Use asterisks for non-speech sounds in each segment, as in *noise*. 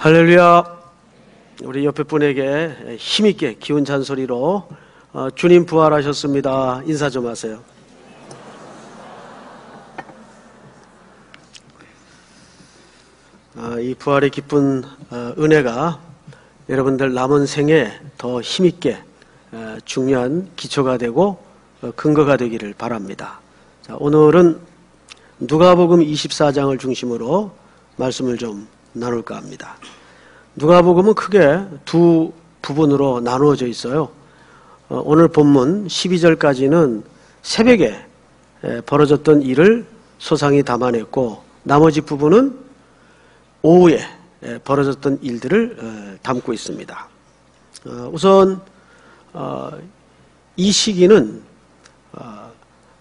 할렐루야. 우리 옆에 분에게 힘있게 기운 잔소리로 어, 주님 부활하셨습니다. 인사 좀 하세요. 아, 이 부활의 기쁜 어, 은혜가 여러분들 남은 생에 더 힘있게 어, 중요한 기초가 되고 근거가 되기를 바랍니다. 자, 오늘은 누가복음 24장을 중심으로 말씀을 좀 나눌까 합니다. 누가복음은 크게 두 부분으로 나누어져 있어요. 어, 오늘 본문 12절까지는 새벽에 벌어졌던 일을 소상히 담아냈고 나머지 부분은 오후에 벌어졌던 일들을 어, 담고 있습니다. 어, 우선 이 시기는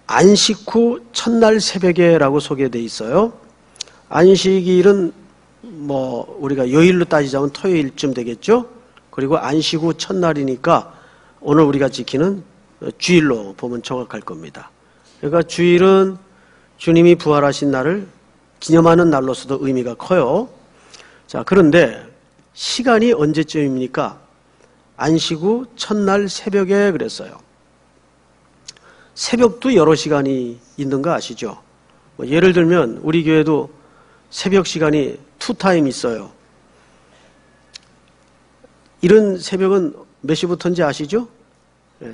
안식 후 첫날 새벽에라고 소개되어 있어요. 안식일은 뭐 우리가 요일로 따지자면 토요일쯤 되겠죠. 그리고 안식 후 첫날이니까 오늘 우리가 지키는 주일로 보면 정확할 겁니다. 그러니까 주일은 주님이 부활하신 날을 기념하는 날로서도 의미가 커요. 자, 그런데 시간이 언제쯤입니까? 안식 후 첫날 새벽에 그랬어요. 새벽도 여러 시간이 있는 거 아시죠? 뭐 예를 들면 우리 교회도 새벽 시간이 투타임 있어요. 이런 새벽은 몇 시부터인지 아시죠?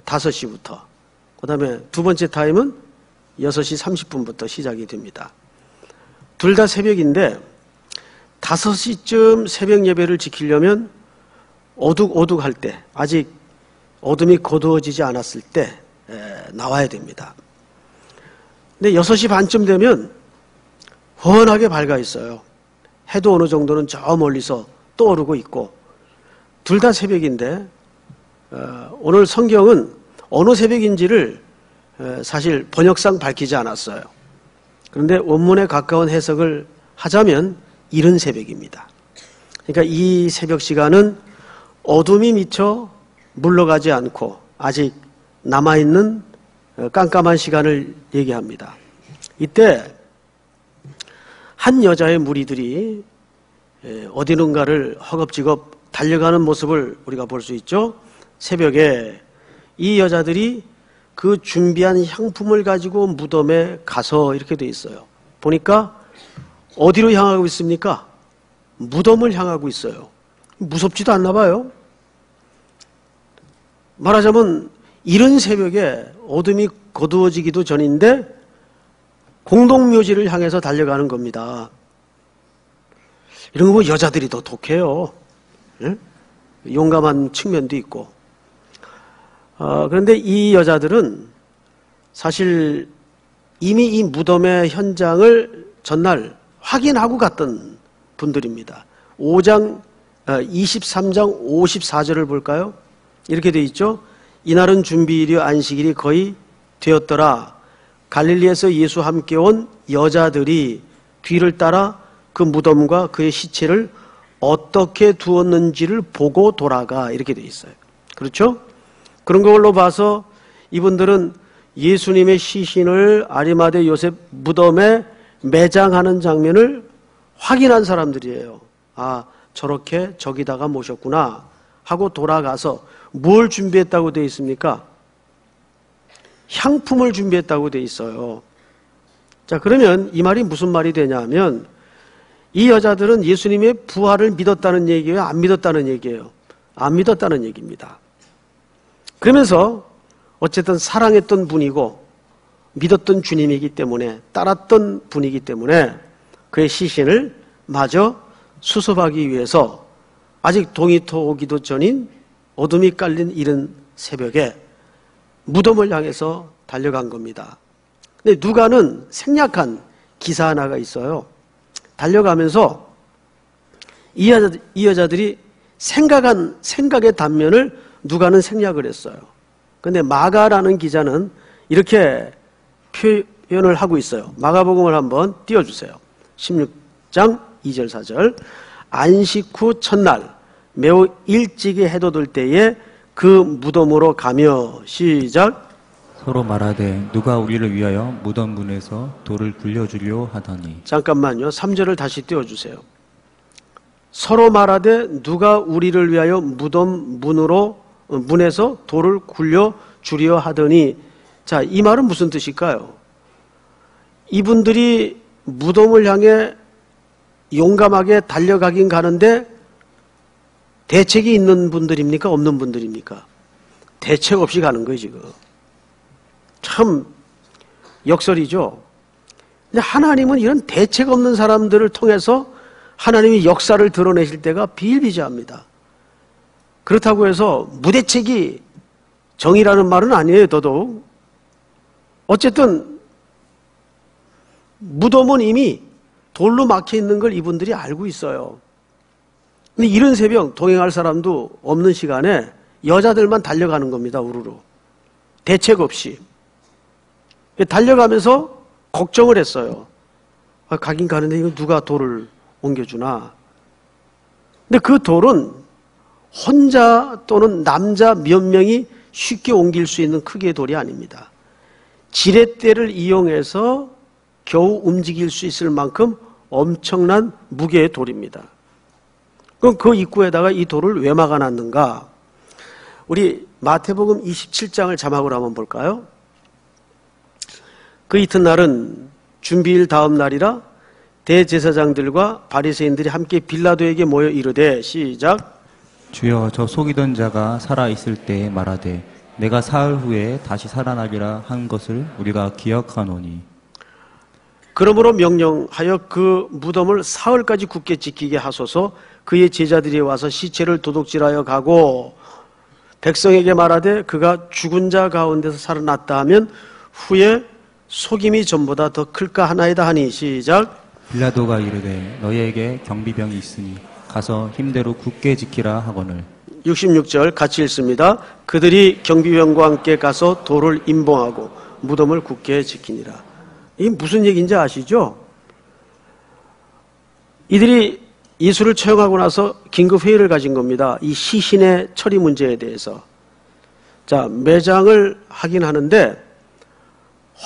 5시부터. 그 다음에 두 번째 타임은 6시 30분부터 시작이 됩니다. 둘 다 새벽인데 5시쯤 새벽 예배를 지키려면 어둑어둑할 때, 아직 어둠이 거두어지지 않았을 때 나와야 됩니다. 근데 6시 반쯤 되면 훤하게 밝아 있어요. 해도 어느 정도는 저 멀리서 떠오르고 있고 둘 다 새벽인데 어, 오늘 성경은 어느 새벽인지를 어, 사실 번역상 밝히지 않았어요. 그런데 원문에 가까운 해석을 하자면 이른 새벽입니다. 그러니까 이 새벽 시간은 어둠이 미쳐 물러가지 않고 아직 남아있는 어, 깜깜한 시간을 얘기합니다. 이때 한 여자의 무리들이 어디론가를 허겁지겁 달려가는 모습을 우리가 볼 수 있죠. 새벽에 이 여자들이 그 준비한 향품을 가지고 무덤에 가서 이렇게 돼 있어요. 보니까 어디로 향하고 있습니까? 무덤을 향하고 있어요. 무섭지도 않나 봐요. 말하자면 이른 새벽에 어둠이 거두어지기도 전인데 공동묘지를 향해서 달려가는 겁니다. 이런 거 여자들이 더 독해요. 예? 용감한 측면도 있고. 어, 그런데 이 여자들은 사실 이미 이 무덤의 현장을 전날 확인하고 갔던 분들입니다. 5장, 23장 어, 54절을 볼까요? 이렇게 돼 있죠. 이날은 준비일이 안식일이 거의 되었더라. 갈릴리에서 예수 함께 온 여자들이 뒤를 따라 그 무덤과 그의 시체를 어떻게 두었는지를 보고 돌아가 이렇게 돼 있어요. 그렇죠? 그런 걸로 봐서 이분들은 예수님의 시신을 아리마대 요셉 무덤에 매장하는 장면을 확인한 사람들이에요. 아, 저렇게 저기다가 모셨구나 하고 돌아가서 뭘 준비했다고 되어 있습니까? 향품을 준비했다고 돼 있어요. 자, 그러면 이 말이 무슨 말이 되냐면 이 여자들은 예수님의 부활을 믿었다는 얘기예요? 안 믿었다는 얘기예요? 안 믿었다는 얘기입니다. 그러면서 어쨌든 사랑했던 분이고 믿었던 주님이기 때문에 따랐던 분이기 때문에 그의 시신을 마저 수습하기 위해서 아직 동이 터오기도 전인 어둠이 깔린 이른 새벽에 무덤을 향해서 달려간 겁니다. 근데 누가는 생략한 기사 하나가 있어요. 달려가면서 이, 여자, 이 여자들이 생각한 생각의 단면을 누가는 생략을 했어요. 근데 마가라는 기자는 이렇게 표현을 하고 있어요. 마가복음을 한번 띄워 주세요. 16장 2절 4절 안식 후 첫날 매우 일찍이 해돋을 때에 그 무덤으로 가며 시작 서로 말하되 누가 우리를 위하여 무덤 문에서 돌을 굴려주려 하더니 잠깐만요. 3절을 다시 띄워주세요. 서로 말하되 누가 우리를 위하여 무덤 문으로 어, 문에서 돌을 굴려 주려 하더니 자, 이 말은 무슨 뜻일까요? 이분들이 무덤을 향해 용감하게 달려가긴 가는데 대책이 있는 분들입니까? 없는 분들입니까? 대책 없이 가는 거예요, 지금. 참 역설이죠. 근데 하나님은 이런 대책 없는 사람들을 통해서 하나님이 역사를 드러내실 때가 비일비재합니다. 그렇다고 해서 무대책이 정의라는 말은 아니에요, 더더욱. 어쨌든 무덤은 이미 돌로 막혀 있는 걸 이분들이 알고 있어요. 근데 이런 새벽 동행할 사람도 없는 시간에 여자들만 달려가는 겁니다, 우르르. 대책 없이. 달려가면서 걱정을 했어요. 아, 가긴 가는데 이거 누가 돌을 옮겨주나. 근데 그 돌은 혼자 또는 남자 몇 명이 쉽게 옮길 수 있는 크기의 돌이 아닙니다. 지렛대를 이용해서 겨우 움직일 수 있을 만큼 엄청난 무게의 돌입니다. 그럼 그 입구에다가 이 돌을 왜 막아놨는가? 우리 마태복음 27장을 자막으로 한번 볼까요? 그 이튿날은 준비일 다음 날이라 대제사장들과 바리새인들이 함께 빌라도에게 모여 이르되 시작 주여 저 속이던 자가 살아 있을 때에 말하되 내가 사흘 후에 다시 살아나리라 한 것을 우리가 기억하노니 그러므로 명령하여 그 무덤을 사흘까지 굳게 지키게 하소서 그의 제자들이 와서 시체를 도둑질하여 가고 백성에게 말하되 그가 죽은 자 가운데서 살아났다 하면 후에 속임이 전보다 더 클까 하나이다 하니 시작 빌라도가 이르되 너희에게 경비병이 있으니 가서 힘대로 굳게 지키라 하거늘 66절 같이 읽습니다. 그들이 경비병과 함께 가서 돌을 임봉하고 무덤을 굳게 지키니라. 이게 무슨 얘기인지 아시죠? 이들이 예수를 처형하고 나서 긴급 회의를 가진 겁니다. 이 시신의 처리 문제에 대해서. 자, 매장을 하긴 하는데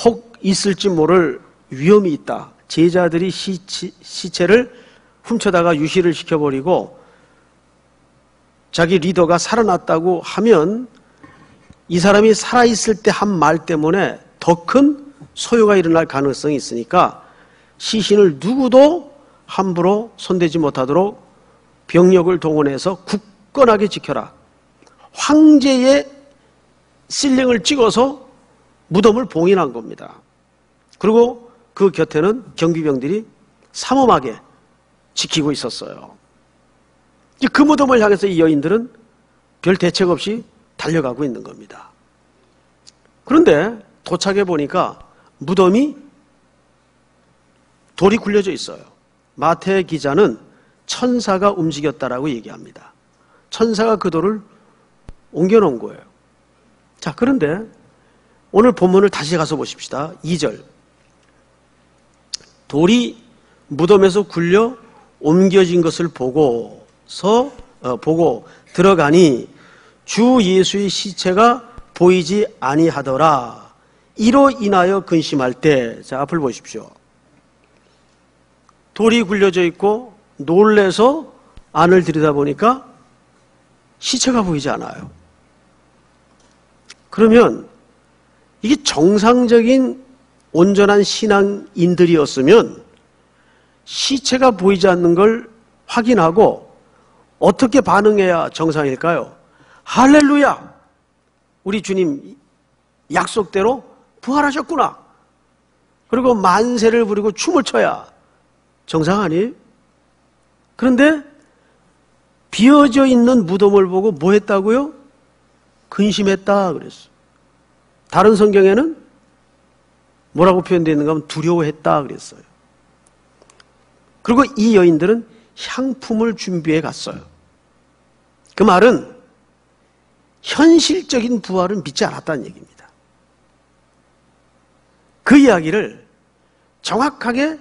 혹 있을지 모를 위험이 있다. 제자들이 시치, 시체를 훔쳐다가 유실을 시켜버리고 자기 리더가 살아났다고 하면 이 사람이 살아있을 때 한 말 때문에 더 큰 소요가 일어날 가능성이 있으니까 시신을 누구도 함부로 손대지 못하도록 병력을 동원해서 굳건하게 지켜라. 황제의 실링을 찍어서 무덤을 봉인한 겁니다. 그리고 그 곁에는 경비병들이 삼엄하게 지키고 있었어요. 그 무덤을 향해서 이 여인들은 별 대책 없이 달려가고 있는 겁니다. 그런데 도착해 보니까 무덤이 돌이 굴려져 있어요. 마태 기자는 천사가 움직였다라고 얘기합니다. 천사가 그 돌을 옮겨놓은 거예요. 자, 그런데 오늘 본문을 다시 가서 보십시다. 2절. 돌이 무덤에서 굴려 옮겨진 것을 보고서 어, 보고 들어가니 주 예수의 시체가 보이지 아니하더라. 이로 인하여 근심할 때, 자 앞을 보십시오. 돌이 굴려져 있고 놀래서 안을 들여다보니까 시체가 보이지 않아요. 그러면 이게 정상적인 온전한 신앙인들이었으면 시체가 보이지 않는 걸 확인하고 어떻게 반응해야 정상일까요? 할렐루야! 우리 주님 약속대로 부활하셨구나. 그리고 만세를 부리고 춤을 춰야 정상 아니에요? 그런데 비어져 있는 무덤을 보고 뭐 했다고요? 근심했다 그랬어. 다른 성경에는 뭐라고 표현되어 있는가 하면 두려워했다 그랬어요. 그리고 이 여인들은 향품을 준비해 갔어요. 그 말은 현실적인 부활을 믿지 않았다는 얘기입니다. 그 이야기를 정확하게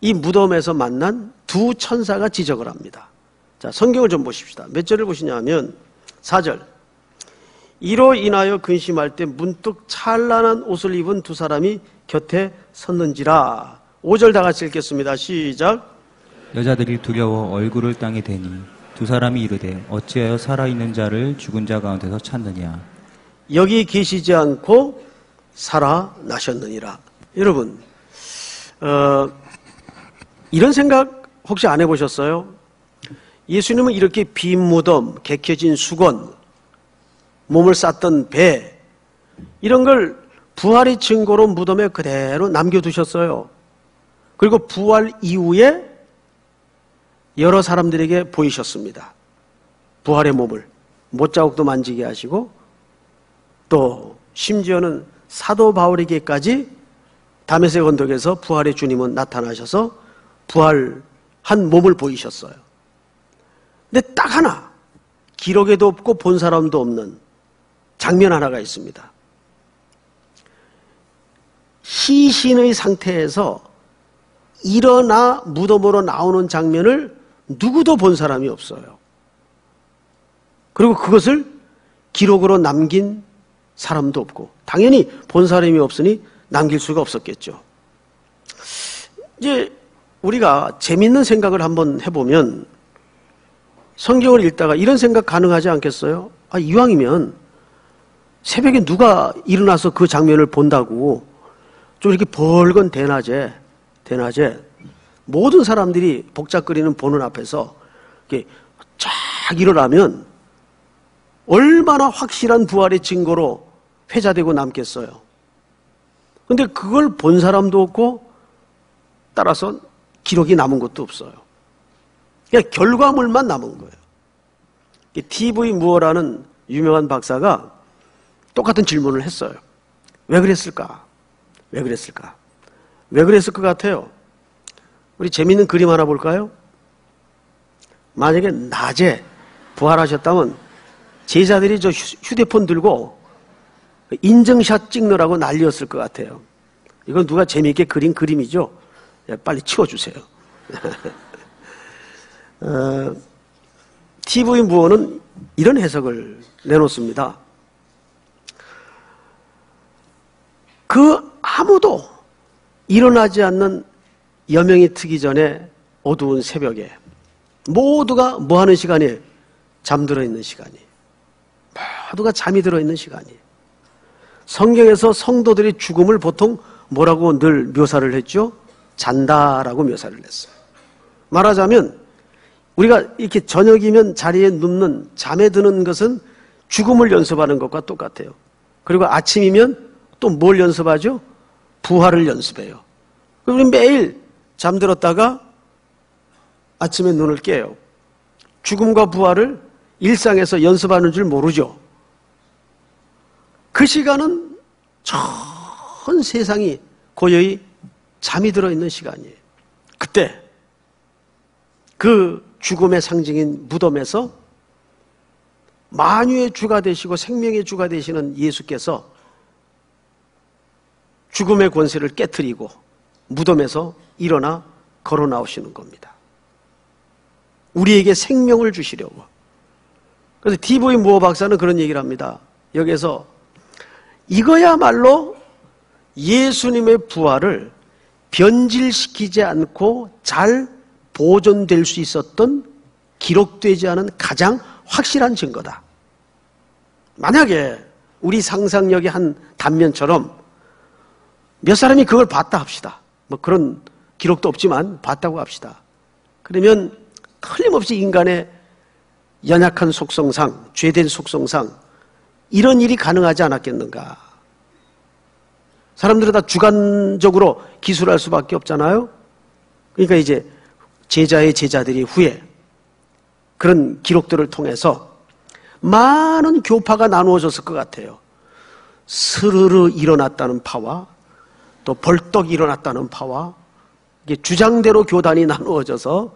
이 무덤에서 만난 두 천사가 지적을 합니다. 자, 성경을 좀 보십시다. 몇 절을 보시냐면 4절. 이로 인하여 근심할 때 문득 찬란한 옷을 입은 두 사람이 곁에 섰는지라 5절 다 같이 읽겠습니다. 시작. 여자들이 두려워 얼굴을 땅에 대니 두 사람이 이르되 어찌하여 살아있는 자를 죽은 자 가운데서 찾느냐 여기 계시지 않고 살아나셨느니라. 여러분, 어, 이런 생각 혹시 안 해보셨어요? 예수님은 이렇게 빈 무덤, 개켜진 수건, 몸을 쌌던 배, 이런 걸 부활의 증거로 무덤에 그대로 남겨두셨어요. 그리고 부활 이후에 여러 사람들에게 보이셨습니다. 부활의 몸을. 못자국도 만지게 하시고, 또, 심지어는 사도 바울에게까지 담에색 언덕에서 부활의 주님은 나타나셔서 부활한 몸을 보이셨어요. 근데 딱 하나, 기록에도 없고 본 사람도 없는 장면 하나가 있습니다. 시신의 상태에서 일어나 무덤으로 나오는 장면을 누구도 본 사람이 없어요. 그리고 그것을 기록으로 남긴 사람도 없고, 당연히 본 사람이 없으니 남길 수가 없었겠죠. 이제 우리가 재밌는 생각을 한번 해보면 성경을 읽다가 이런 생각 가능하지 않겠어요? 아, 이왕이면 새벽에 누가 일어나서 그 장면을 본다고 좀 이렇게 벌건 대낮에, 대낮에 모든 사람들이 복잡거리는 보는 앞에서 이렇게 쫙 일어나면 얼마나 확실한 부활의 증거로 회자되고 남겠어요. 근데 그걸 본 사람도 없고 따라서 기록이 남은 것도 없어요. 그냥 결과물만 남은 거예요. TV 무어라는 유명한 박사가 똑같은 질문을 했어요. 왜 그랬을까? 왜 그랬을까? 왜 그랬을 것 같아요? 우리 재밌는 그림 하나 볼까요? 만약에 낮에 부활하셨다면 제자들이 저 휴대폰 들고 인증샷 찍느라고 난리였을 것 같아요. 이건 누가 재미있게 그린 그림이죠? 예, 빨리 치워주세요. *laughs* 어, TV 무어는 이런 해석을 내놓습니다. 그 아무도 일어나지 않는 여명이 트기 전에 어두운 새벽에 모두가 뭐 하는 시간이 잠들어 있는 시간이 모두가 잠이 들어 있는 시간이 성경에서 성도들의 죽음을 보통 뭐라고 늘 묘사를 했죠? 잔다라고 묘사를 했어요. 말하자면 우리가 이렇게 저녁이면 자리에 눕는 잠에 드는 것은 죽음을 연습하는 것과 똑같아요. 그리고 아침이면 또 뭘 연습하죠? 부활을 연습해요. 우리 매일 잠들었다가 아침에 눈을 깨요. 죽음과 부활을 일상에서 연습하는 줄 모르죠. 그 시간은 전 세상이 고요히 잠이 들어있는 시간이에요. 그때 그 죽음의 상징인 무덤에서 만유의 주가 되시고 생명의 주가 되시는 예수께서 죽음의 권세를 깨뜨리고 무덤에서 일어나 걸어 나오시는 겁니다. 우리에게 생명을 주시려고. 그래서 디보이 무어 박사는 그런 얘기를 합니다. 여기서 이거야말로 예수님의 부활을 변질시키지 않고 잘 보존될 수 있었던 기록되지 않은 가장 확실한 증거다. 만약에 우리 상상력의 한 단면처럼 몇 사람이 그걸 봤다 합시다. 뭐 그런 기록도 없지만 봤다고 합시다. 그러면 틀림없이 인간의 연약한 속성상, 죄된 속성상 이런 일이 가능하지 않았겠는가? 사람들은 다 주관적으로 기술할 수밖에 없잖아요. 그러니까 이제 제자의 제자들이 후에 그런 기록들을 통해서 많은 교파가 나누어졌을 것 같아요. 스르르 일어났다는 파와 또 벌떡 일어났다는 파와 이게 주장대로 교단이 나누어져서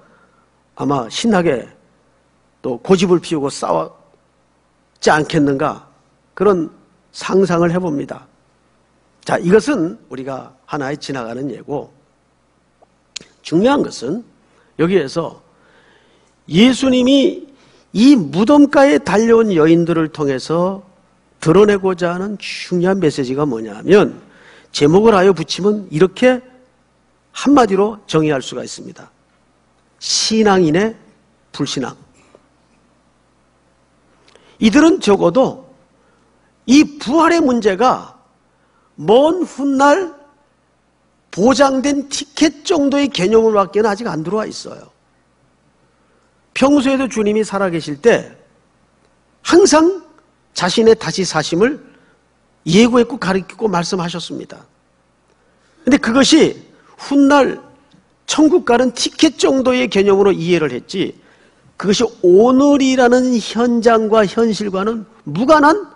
아마 신나게 또 고집을 피우고 싸웠지 않겠는가 그런 상상을 해봅니다. 자, 이것은 우리가 하나의 지나가는 예고 중요한 것은 여기에서 예수님이 이 무덤가에 달려온 여인들을 통해서 드러내고자 하는 중요한 메시지가 뭐냐면 제목을 하여 붙이면 이렇게 한마디로 정의할 수가 있습니다. 신앙인의 불신앙. 이들은 적어도 이 부활의 문제가 먼 훗날 보장된 티켓 정도의 개념으로밖에는 아직 안 들어와 있어요. 평소에도 주님이 살아계실 때 항상 자신의 다시 사심을 예고했고 가르치고 말씀하셨습니다. 근데 그것이 훗날 천국 가는 티켓 정도의 개념으로 이해를 했지 그것이 오늘이라는 현장과 현실과는 무관한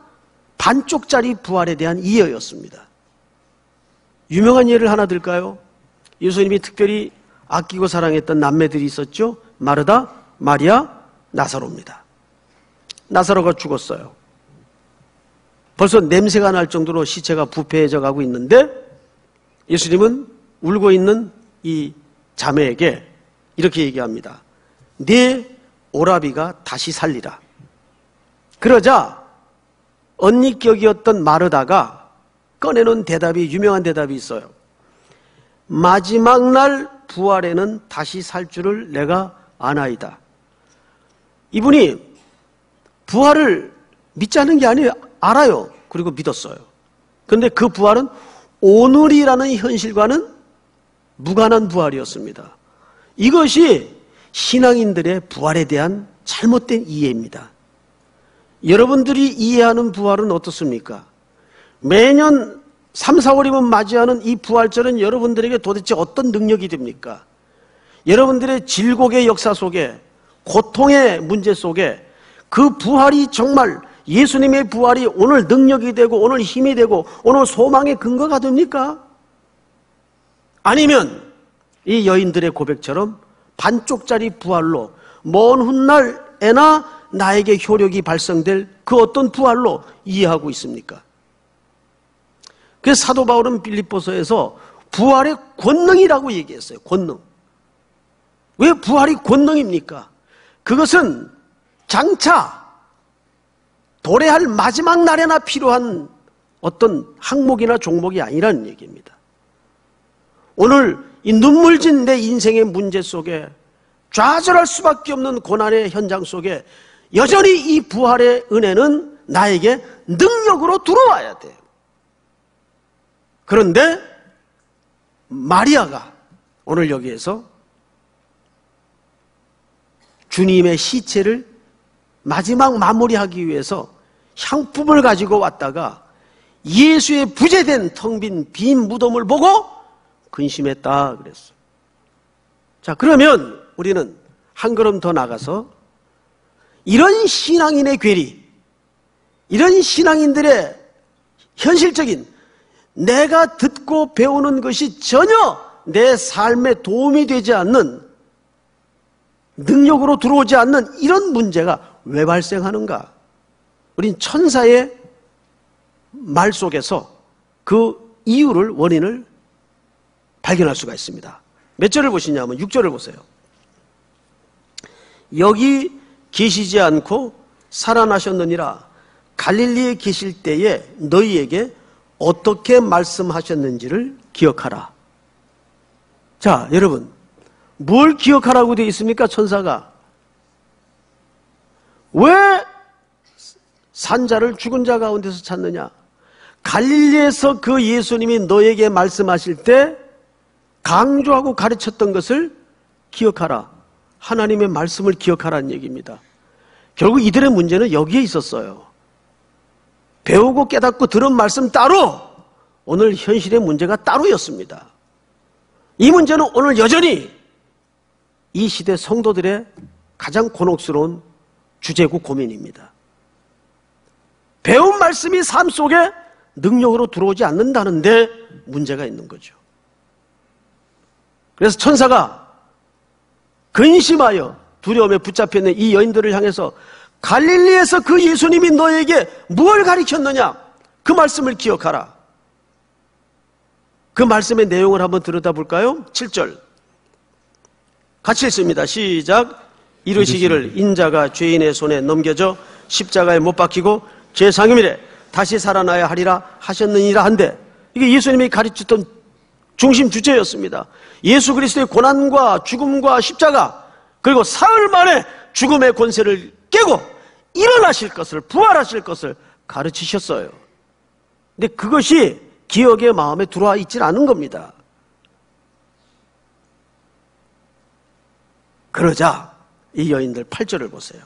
반쪽짜리 부활에 대한 이해였습니다. 유명한 예를 하나 들까요? 예수님이 특별히 아끼고 사랑했던 남매들이 있었죠. 마르다, 마리아, 나사로입니다. 나사로가 죽었어요. 벌써 냄새가 날 정도로 시체가 부패해져 가고 있는데 예수님은 울고 있는 이 자매에게 이렇게 얘기합니다. 네 오라비가 다시 살리라. 그러자 언니격이었던 마르다가 꺼내놓은 대답이 유명한 대답이 있어요. 마지막 날 부활에는 다시 살 줄을 내가 아나이다. 이분이 부활을 믿지 않는 게 아니에요. 알아요. 그리고 믿었어요. 그런데 그 부활은 오늘이라는 현실과는 무관한 부활이었습니다. 이것이 신앙인들의 부활에 대한 잘못된 이해입니다. 여러분들이 이해하는 부활은 어떻습니까? 매년 3, 4월이면 맞이하는 이 부활절은 여러분들에게 도대체 어떤 능력이 됩니까? 여러분들의 질곡의 역사 속에 고통의 문제 속에 그 부활이 정말 예수님의 부활이 오늘 능력이 되고 오늘 힘이 되고 오늘 소망의 근거가 됩니까? 아니면 이 여인들의 고백처럼 반쪽짜리 부활로 먼 훗날에나 나에게 효력이 발생될 그 어떤 부활로 이해하고 있습니까? 그래서 사도 바울은 빌립보서에서 부활의 권능이라고 얘기했어요. 권능. 왜 부활이 권능입니까? 그것은 장차 도래할 마지막 날에나 필요한 어떤 항목이나 종목이 아니라는 얘기입니다. 오늘 이 눈물진 내 인생의 문제 속에 좌절할 수밖에 없는 고난의 현장 속에 여전히 이 부활의 은혜는 나에게 능력으로 들어와야 돼요. 그런데 마리아가 오늘 여기에서 주님의 시체를 마지막 마무리하기 위해서 향품을 가지고 왔다가 예수의 부재된 텅 빈 빈 무덤을 보고 근심했다 그랬어요. 자, 그러면 우리는 한 걸음 더 나가서 이런 신앙인의 괴리, 이런 신앙인들의 현실적인 내가 듣고 배우는 것이 전혀 내 삶에 도움이 되지 않는 능력으로 들어오지 않는 이런 문제가 왜 발생하는가? 우린 천사의 말 속에서 그 이유를, 원인을 발견할 수가 있습니다. 몇 절을 보시냐면 6절을 보세요. 여기 계시지 않고 살아나셨느니라 갈릴리에 계실 때에 너희에게 어떻게 말씀하셨는지를 기억하라. 자, 여러분, 뭘 기억하라고 되어 있습니까, 천사가? 왜 산자를 죽은 자 가운데서 찾느냐? 갈릴리에서 그 예수님이 너에게 말씀하실 때 강조하고 가르쳤던 것을 기억하라. 하나님의 말씀을 기억하라는 얘기입니다. 결국 이들의 문제는 여기에 있었어요. 배우고 깨닫고 들은 말씀 따로 오늘 현실의 문제가 따로였습니다. 이 문제는 오늘 여전히 이 시대 성도들의 가장 곤혹스러운 주제고 고민입니다. 배운 말씀이 삶 속에 능력으로 들어오지 않는다는데 문제가 있는 거죠. 그래서 천사가 근심하여 두려움에 붙잡혀 있는 이 여인들을 향해서 갈릴리에서 그 예수님이 너에게 무엇을 가리켰느냐? 그 말씀을 기억하라. 그 말씀의 내용을 한번 들여다볼까요? 7절. 같이 읽습니다. 시작. 이르시기를 인자가 죄인의 손에 넘겨져 십자가에 못 박히고 죄상임이래 다시 살아나야 하리라 하셨느니라 한데 이게 예수님이 가르쳤던 중심 주제였습니다. 예수 그리스도의 고난과 죽음과 십자가 그리고 사흘 만에 죽음의 권세를 깨고 일어나실 것을 부활하실 것을 가르치셨어요. 근데 그것이 기억의 마음에 들어와 있질 않은 겁니다. 그러자 이 여인들 8절을 보세요.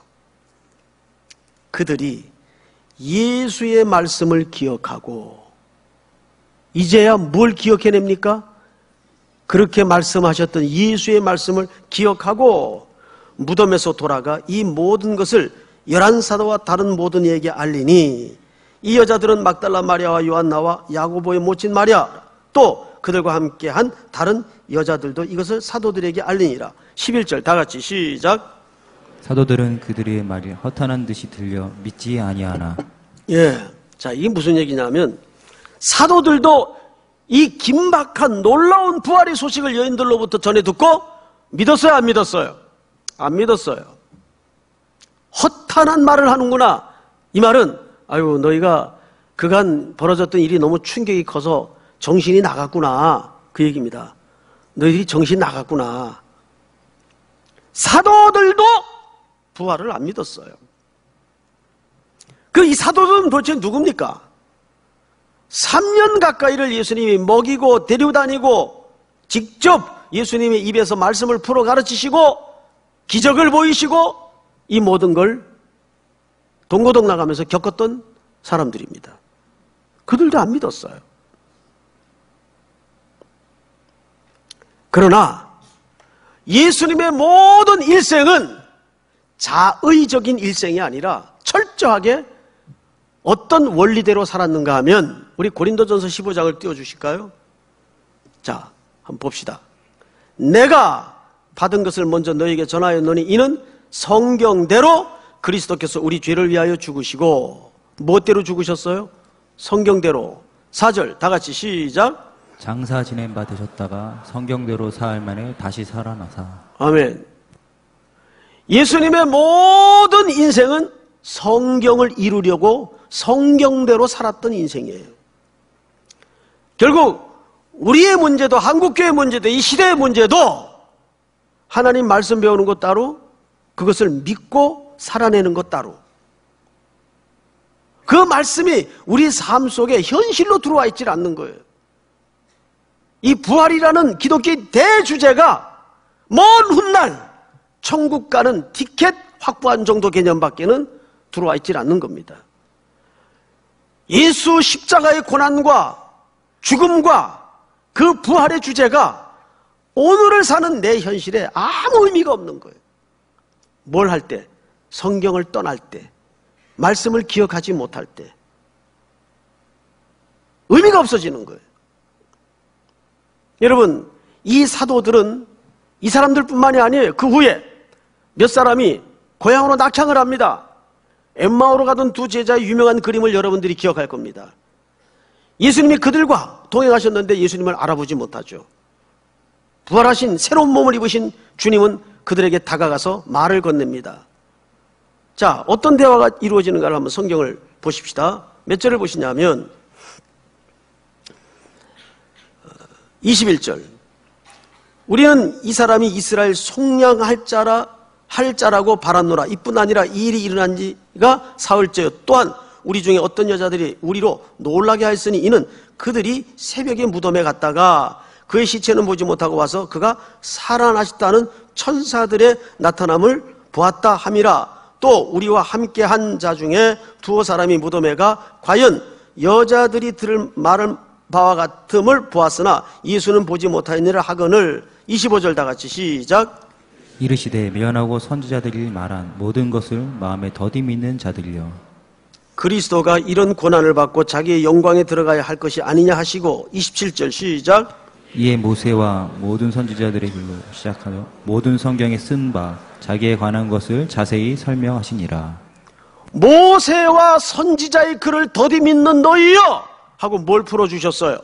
그들이 예수의 말씀을 기억하고 이제야 뭘 기억해냅니까? 그렇게 말씀하셨던 예수의 말씀을 기억하고 무덤에서 돌아가 이 모든 것을 열한 사도와 다른 모든 이에게 알리니 이 여자들은 막달라 마리아와 요한나와 야고보의 모친 마리아 또 그들과 함께 한 다른 여자들도 이것을 사도들에게 알리니라. 11절 다 같이 시작. 사도들은 그들의 말이 허탄한 듯이 들려 믿지 아니하나? 예. 자, 이게 무슨 얘기냐면 사도들도 이 긴박한 놀라운 부활의 소식을 여인들로부터 전해 듣고 믿었어요, 안 믿었어요? 안 믿었어요. 허탄한 말을 하는구나. 이 말은 아유, 너희가 그간 벌어졌던 일이 너무 충격이 커서 정신이 나갔구나. 그 얘기입니다. 너희들이 정신 나갔구나. 사도들도 부활을 안 믿었어요. 그 이 사도들은 도대체 누굽니까? 3년 가까이를 예수님이 먹이고 데리고 다니고 직접 예수님의 입에서 말씀을 풀어 가르치시고 기적을 보이시고 이 모든 걸 동고동 나가면서 겪었던 사람들입니다. 그들도 안 믿었어요. 그러나 예수님의 모든 일생은 자의적인 일생이 아니라 철저하게 어떤 원리대로 살았는가 하면 우리 고린도전서 15장을 띄워 주실까요? 자, 한번 봅시다. 내가 받은 것을 먼저 너에게 전하였노니 이는 성경대로 그리스도께서 우리 죄를 위하여 죽으시고 무엇대로 죽으셨어요? 성경대로. 4절 다 같이 시작. 장사 바 되셨다가 성경대로 사흘 만에 다시 살아나사 아멘. 예수님의 모든 인생은 성경을 이루려고 성경대로 살았던 인생이에요. 결국 우리의 문제도 한국교회 문제도 이 시대의 문제도 하나님 말씀 배우는 것 따로 그것을 믿고 살아내는 것 따로 그 말씀이 우리 삶 속에 현실로 들어와 있질 않는 거예요. 이 부활이라는 기독교 대주제가 먼 훗날 천국 가는 티켓 확보한 정도 개념밖에는 들어와 있질 않는 겁니다. 예수 십자가의 고난과 죽음과 그 부활의 주제가 오늘을 사는 내 현실에 아무 의미가 없는 거예요. 뭘 할 때? 성경을 떠날 때, 말씀을 기억하지 못할 때, 의미가 없어지는 거예요. 여러분, 이 사도들은 이 사람들뿐만이 아니에요. 그 후에 몇 사람이 고향으로 낙향을 합니다. 엠마오로 가던 두 제자의 유명한 그림을 여러분들이 기억할 겁니다. 예수님이 그들과 동행하셨는데 예수님을 알아보지 못하죠. 부활하신 새로운 몸을 입으신 주님은 그들에게 다가가서 말을 건넵니다. 자, 어떤 대화가 이루어지는가를 한번 성경을 보십시다. 몇 절을 보시냐면 21절. 우리는 이 사람이 이스라엘 속량할 자라 할 자라고 바랐노라. 이뿐 아니라 이 일이 일어난 지가 사흘째요. 또한 우리 중에 어떤 여자들이 우리로 놀라게 하였으니 이는 그들이 새벽에 무덤에 갔다가 그의 시체는 보지 못하고 와서 그가 살아나셨다는 천사들의 나타남을 보았다 함이라. 또 우리와 함께 한 자 중에 두어 사람이 무덤에 가 과연 여자들이 들을 말을 바와 같음을 보았으나 예수는 보지 못하였느라 하거늘 25절 다 같이 시작 이르시되 미련하고 선지자들이 말한 모든 것을 마음에 더디 믿는 자들이여 그리스도가 이런 고난을 받고 자기의 영광에 들어가야 할 것이 아니냐 하시고 27절 시작 이에 모세와 모든 선지자들의 글로 시작하여 모든 성경에 쓴 바 자기에 관한 것을 자세히 설명하시니라 모세와 선지자의 글을 더디 믿는 너희여 하고 뭘 풀어주셨어요?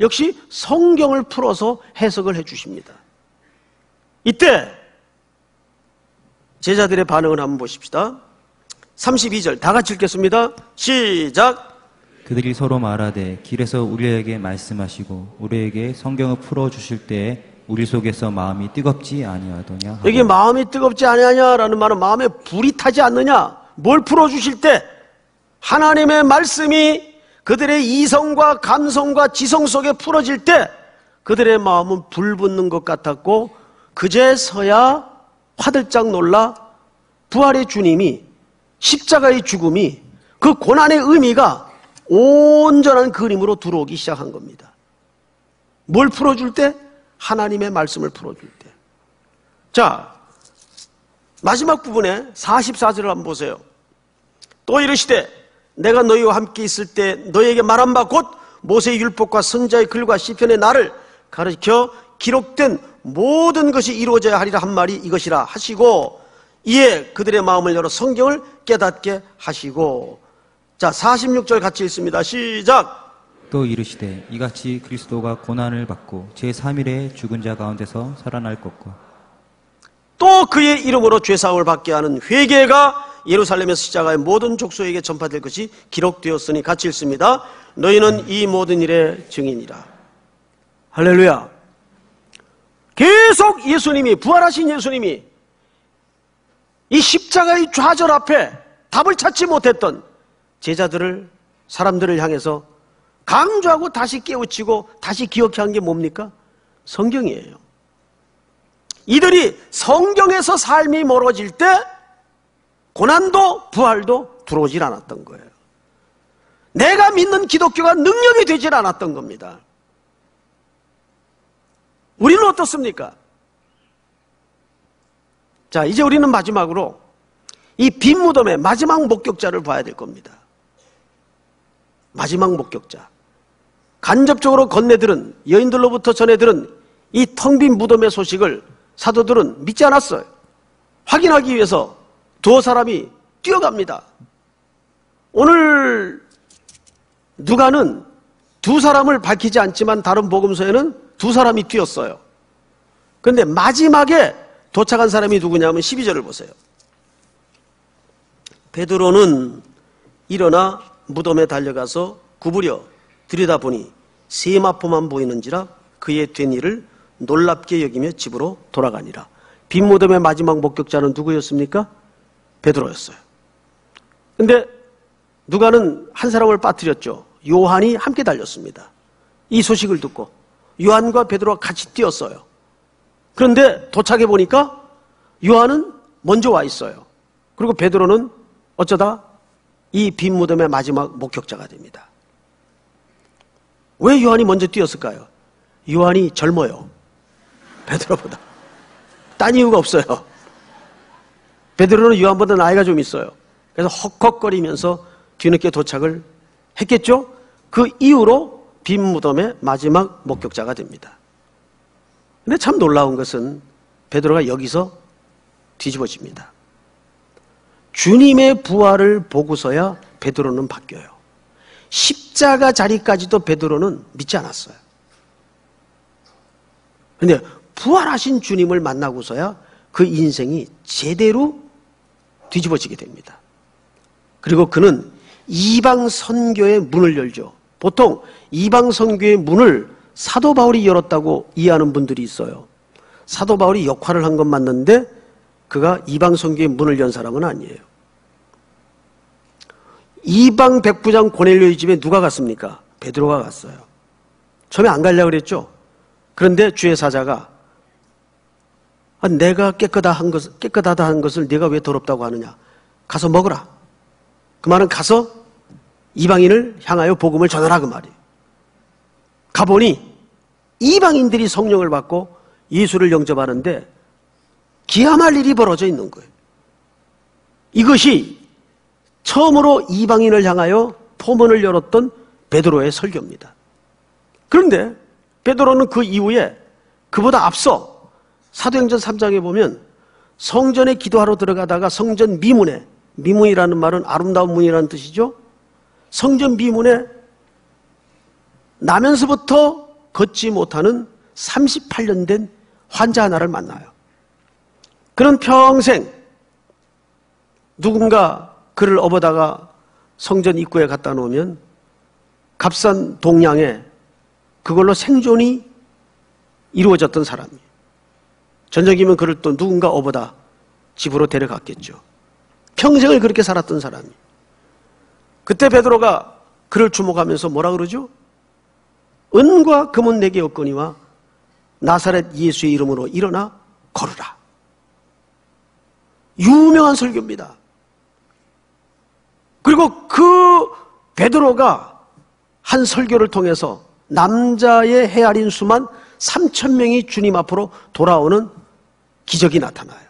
역시 성경을 풀어서 해석을 해주십니다. 이때 제자들의 반응을 한번 보십시다. 32절 다 같이 읽겠습니다. 시작. 그들이 서로 말하되 길에서 우리에게 말씀하시고 우리에게 성경을 풀어 주실 때에 우리 속에서 마음이 뜨겁지 아니하더냐 여기 마음이 뜨겁지 아니하냐라는 말은 마음에 불이 타지 않느냐? 뭘 풀어 주실 때 하나님의 말씀이 그들의 이성과 감성과 지성 속에 풀어질 때 그들의 마음은 불 붙는 것 같았고 그제서야 화들짝 놀라 부활의 주님이 십자가의 죽음이 그 고난의 의미가 온전한 그림으로 들어오기 시작한 겁니다. 뭘 풀어줄 때? 하나님의 말씀을 풀어줄 때. 자, 마지막 부분에 44절을 한번 보세요. 또 이르시되 내가 너희와 함께 있을 때 너희에게 말한 바 곧 모세의 율법과 선자의 글과 시편의 나를 가르쳐 기록된 모든 것이 이루어져야 하리라 한 말이 이것이라 하시고 이에 그들의 마음을 열어 성경을 깨닫게 하시고 자 46절 같이 읽습니다. 시작 또 이르시되 이같이 그리스도가 고난을 받고 제3일에 죽은 자 가운데서 살아날 것과 또 그의 이름으로 죄사함을 받게 하는 회개가 예루살렘에서 시작하여 모든 족속에게 전파될 것이 기록되었으니 같이 읽습니다. 너희는 이 모든 일의 증인이라. 할렐루야. 계속 예수님이 부활하신 예수님이 이 십자가의 좌절 앞에 답을 찾지 못했던 제자들을 사람들을 향해서 강조하고 다시 깨우치고 다시 기억해 한 게 뭡니까? 성경이에요. 이들이 성경에서 삶이 멀어질 때 고난도 부활도 들어오질 않았던 거예요. 내가 믿는 기독교가 능력이 되질 않았던 겁니다. 우리는 어떻습니까? 자, 이제 우리는 마지막으로 이 빈 무덤의 마지막 목격자를 봐야 될 겁니다. 마지막 목격자. 간접적으로 건네들은 여인들로부터 전해들은 이 텅 빈 무덤의 소식을 사도들은 믿지 않았어요. 확인하기 위해서 두어 사람이 뛰어갑니다. 오늘 누가는 두 사람을 밝히지 않지만 다른 복음서에는 두 사람이 뛰었어요. 그런데 마지막에 도착한 사람이 누구냐면 12절을 보세요. 베드로는 일어나 무덤에 달려가서 구부려 들여다보니 세마포만 보이는지라 그의 된 일을 놀랍게 여기며 집으로 돌아가니라. 빈 무덤의 마지막 목격자는 누구였습니까? 베드로였어요. 근데 누가는 한 사람을 빠뜨렸죠. 요한이 함께 달렸습니다. 이 소식을 듣고 요한과 베드로가 같이 뛰었어요. 그런데 도착해 보니까 요한은 먼저 와 있어요. 그리고 베드로는 어쩌다 이 빈 무덤의 마지막 목격자가 됩니다. 왜 요한이 먼저 뛰었을까요? 요한이 젊어요. 베드로보다. 딴 이유가 없어요. 베드로는 요한보다 나이가 좀 있어요. 그래서 헉헉거리면서 뒤늦게 도착을 했겠죠? 그 이후로 빈 무덤의 마지막 목격자가 됩니다. 근데 참 놀라운 것은 베드로가 여기서 뒤집어집니다. 주님의 부활을 보고서야 베드로는 바뀌어요. 십자가 자리까지도 베드로는 믿지 않았어요. 근데 부활하신 주님을 만나고서야 그 인생이 제대로 뒤집어지게 됩니다. 그리고 그는 이방 선교의 문을 열죠. 보통 이방 선교의 문을 사도 바울이 열었다고 이해하는 분들이 있어요. 사도 바울이 역할을 한 건 맞는데 그가 이방 선교의 문을 연 사람은 아니에요. 이방 백부장 고넬료의 집에 누가 갔습니까? 베드로가 갔어요. 처음에 안 가려고 그랬죠. 그런데 주의 사자가 아, 내가 깨끗하다 한 것, 깨끗하다 한 것을 네가 왜 더럽다고 하느냐? 가서 먹으라. 그 말은 가서 이방인을 향하여 복음을 전하라 그 말이에요. 가보니 이방인들이 성령을 받고 예수를 영접하는데 기함할 일이 벌어져 있는 거예요. 이것이 처음으로 이방인을 향하여 포문을 열었던 베드로의 설교입니다. 그런데 베드로는 그 이후에 그보다 앞서 사도행전 3장에 보면 성전에 기도하러 들어가다가 성전 미문에 미문이라는 말은 아름다운 문이라는 뜻이죠. 성전 미문에 나면서부터 걷지 못하는 38년 된 환자 하나를 만나요. 그는 평생 누군가 그를 업어다가 성전 입구에 갖다 놓으면 값싼 동양에 그걸로 생존이 이루어졌던 사람이에요. 전적이면 그를 또 누군가 업어다 집으로 데려갔겠죠. 평생을 그렇게 살았던 사람이. 그때 베드로가 그를 주목하면서 뭐라 그러죠? 은과 금은 내게 없거니와 나사렛 예수의 이름으로 일어나 걸으라. 유명한 설교입니다. 그리고 그 베드로가 한 설교를 통해서 남자의 헤아린 수만 3천 명이 주님 앞으로 돌아오는 기적이 나타나요.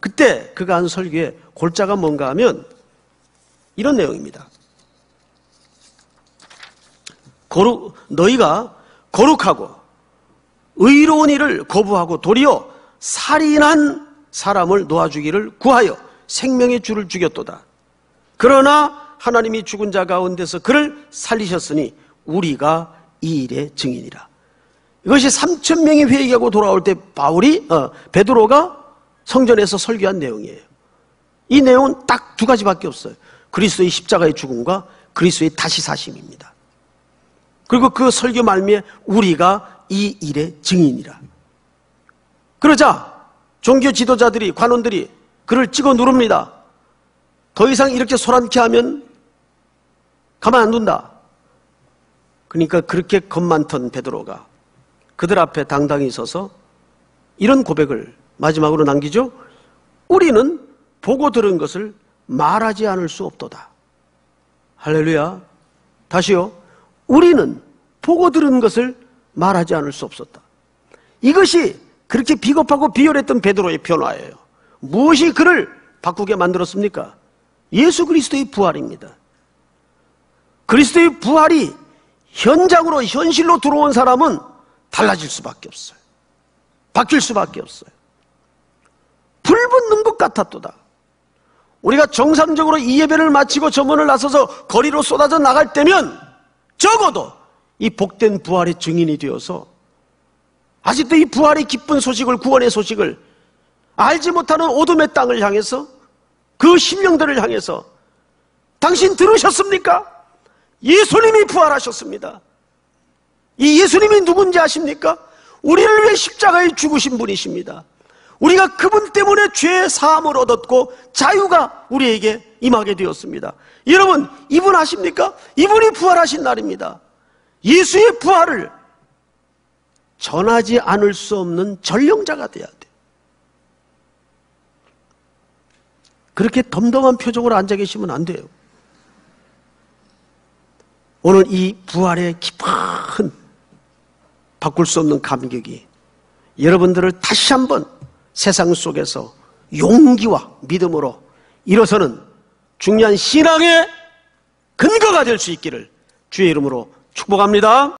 그때 그가 한 설교의 골자가 뭔가 하면 이런 내용입니다. 거룩, 너희가 거룩하고 의로운 일을 거부하고 도리어 살인한 사람을 놓아주기를 구하여 생명의 주를 죽였도다. 그러나 하나님이 죽은 자 가운데서 그를 살리셨으니 우리가 이 일의 증인이라. 이것이 3천 명이 회개하고 돌아올 때 바울이 어, 베드로가 성전에서 설교한 내용이에요. 이 내용은 딱 두 가지밖에 없어요. 그리스도의 십자가의 죽음과 그리스도의 다시 사심입니다. 그리고 그 설교 말미에 우리가 이 일의 증인이라. 그러자 종교 지도자들이 관원들이 그를 찍어 누릅니다. 더 이상 이렇게 소란케 하면 가만 안 둔다. 그러니까 그렇게 겁 많던 베드로가 그들 앞에 당당히 서서 이런 고백을 마지막으로 남기죠. 우리는 보고 들은 것을 말하지 않을 수 없도다. 할렐루야. 다시요. 우리는 보고 들은 것을 말하지 않을 수 없었다. 이것이 그렇게 비겁하고 비열했던 베드로의 변화예요. 무엇이 그를 바꾸게 만들었습니까? 예수 그리스도의 부활입니다. 그리스도의 부활이 현장으로 현실로 들어온 사람은 달라질 수밖에 없어요. 바뀔 수밖에 없어요. 불 붙는 것 같았도다. 우리가 정상적으로 이 예배를 마치고 점원을 나서서 거리로 쏟아져 나갈 때면 적어도 이 복된 부활의 증인이 되어서 아직도 이 부활의 기쁜 소식을 구원의 소식을 알지 못하는 어둠의 땅을 향해서 그 심령들을 향해서 당신 들으셨습니까? 예수님이 부활하셨습니다. 이 예수님이 누군지 아십니까? 우리를 위해 십자가에 죽으신 분이십니다. 우리가 그분 때문에 죄의 사함을 얻었고 자유가 우리에게 임하게 되었습니다. 여러분, 이분 아십니까? 이분이 부활하신 날입니다. 예수의 부활을 전하지 않을 수 없는 전령자가 돼야 돼. 그렇게 덤덤한 표정으로 앉아 계시면 안 돼요. 오늘 이 부활의 깊은 바꿀 수 없는 감격이 여러분들을 다시 한번 세상 속에서 용기와 믿음으로 일어서는 중요한 신앙의 근거가 될 수 있기를 주의 이름으로 축복합니다.